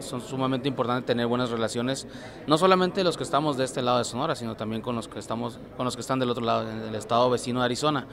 Son sumamente importante tener buenas relaciones, no solamente los que estamos de este lado de Sonora, sino también con los que estamos, con los que están del otro lado, en el estado vecino de Arizona.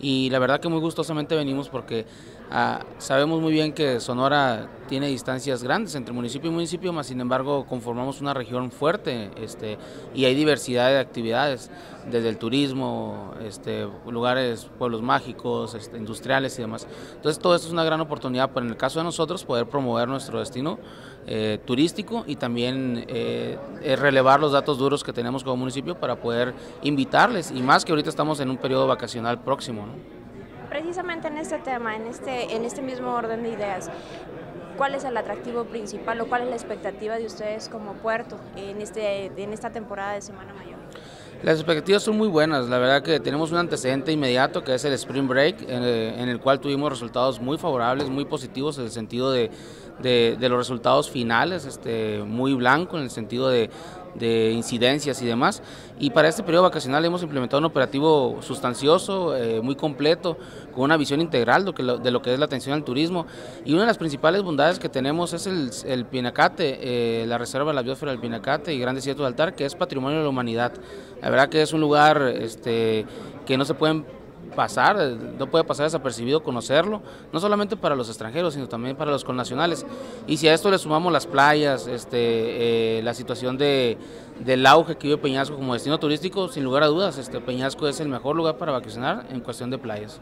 Y la verdad que muy gustosamente venimos porque ah, sabemos muy bien que Sonora tiene distancias grandes entre municipio y municipio, más sin embargo conformamos una región fuerte este, y hay diversidad de actividades, desde el turismo, este, lugares, pueblos mágicos, este, industriales y demás. Entonces todo esto es una gran oportunidad para en el caso de nosotros poder promover nuestro destino eh, turístico y también eh, relevar los datos duros que tenemos como municipio para poder invitarles y más que ahorita estamos en un periodo vacacional próximo. Precisamente en este tema, en este, en este mismo orden de ideas, ¿cuál es el atractivo principal o cuál es la expectativa de ustedes como puerto en, este, en esta temporada de Semana Mayor? Las expectativas son muy buenas, la verdad que tenemos un antecedente inmediato que es el Spring Break, eh, en el cual tuvimos resultados muy favorables, muy positivos en el sentido de de, los resultados finales, este, muy blanco en el sentido de, incidencias y demás. Y para este periodo vacacional hemos implementado un operativo sustancioso, eh, muy completo, con una visión integral de lo, que, de es la atención al turismo. Y una de las principales bondades que tenemos es el, Pinacate, eh, la Reserva de la Biosfera del Pinacate y Gran Desierto de Altar, que es patrimonio de la humanidad. La verdad que es un lugar este, que no se pueden pasar, no puede pasar desapercibido conocerlo, no solamente para los extranjeros, sino también para los connacionales. Y si a esto le sumamos las playas, este, eh, la situación de, del auge que vive Peñasco como destino turístico, sin lugar a dudas, este, Peñasco es el mejor lugar para vacacionar en cuestión de playas.